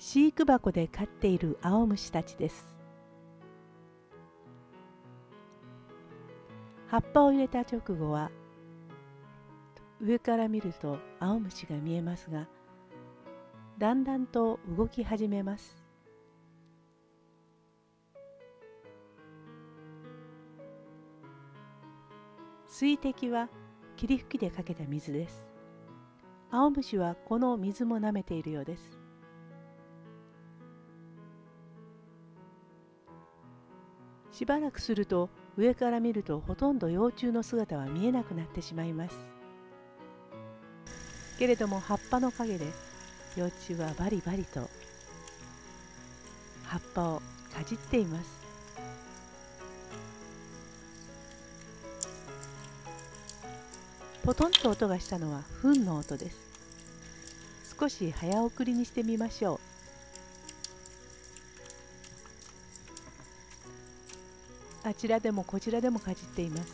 飼育箱で飼っている青虫たちです。葉っぱを入れた直後は上から見ると青虫が見えますがだんだんと動き始めます。水滴は霧吹きでかけた水です。青虫はこの水も舐めているようです。しばらくすると上から見るとほとんど幼虫の姿は見えなくなってしまいます。けれども葉っぱの陰で幼虫はバリバリと葉っぱをかじっています。ポトンと音がしたのは糞の音です。少し早送りにしてみましょう。あちらでもこちらでもかじっています。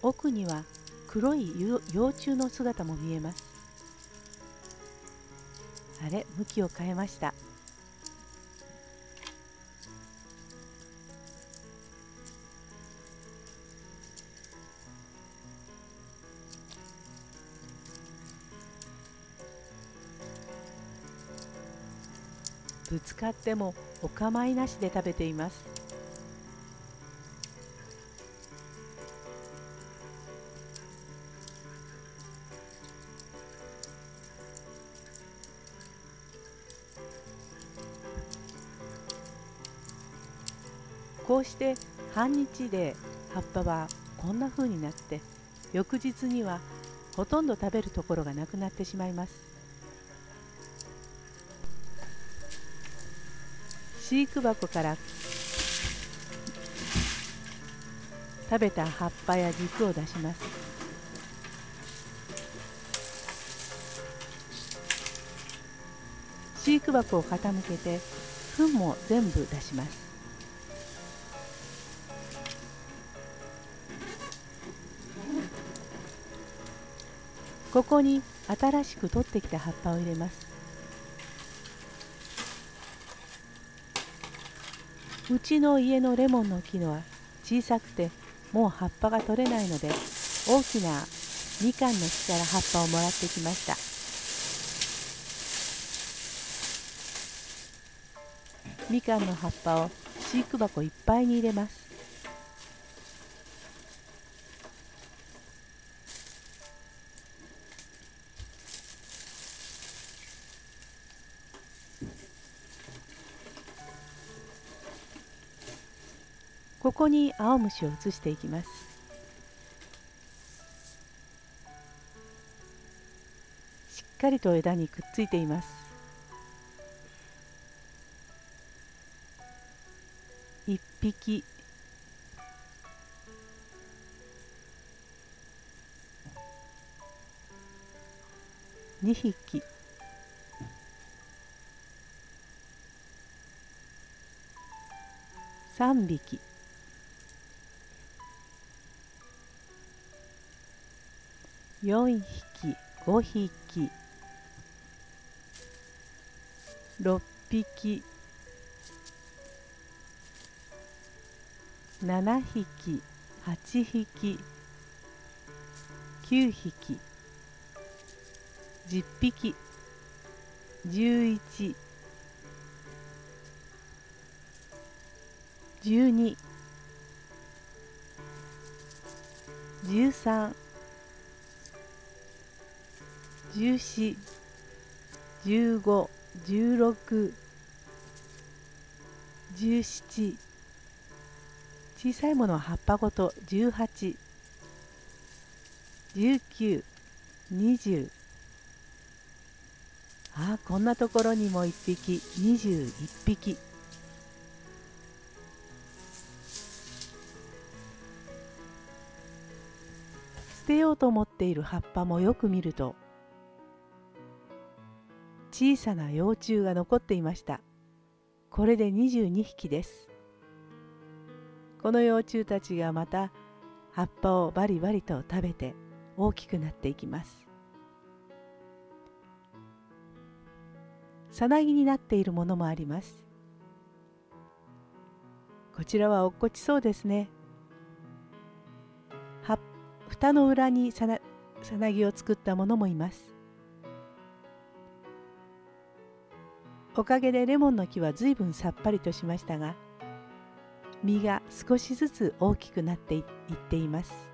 奥には黒い幼虫の姿も見えます。あれ向きを変えました。ぶつかってもお構いなしで食べています。こうして半日で葉っぱはこんな風になって翌日にはほとんど食べるところがなくなってしまいます。飼育箱から食べた葉っぱや軸を出します。飼育箱を傾けて糞も全部出します。ここに新しく取ってきた葉っぱを入れます。うちの家のレモンの木のは小さくてもう葉っぱが取れないので大きなみかんの木から葉っぱをもらってきました。みかんの葉っぱを飼育箱いっぱいに入れます。ここに青虫を移していきます。しっかりと枝にくっついています。一匹。二匹。三匹。4匹5匹。6匹。7匹。8匹。9匹。10匹。11 12 13 14、15、16、17小さいものは葉っぱごと18、19、20ああこんなところにも1匹21匹。捨てようと思っている葉っぱもよく見ると小さな幼虫が残っていました。これで22匹です。この幼虫たちがまた葉っぱをバリバリと食べて大きくなっていきます。さなぎになっているものもあります。こちらは落っこちそうですね。は蓋の裏にさなさなぎを作ったものもいます。おかげでレモンの木はずいぶんさっぱりとしましたが実が少しずつ大きくなっていっています。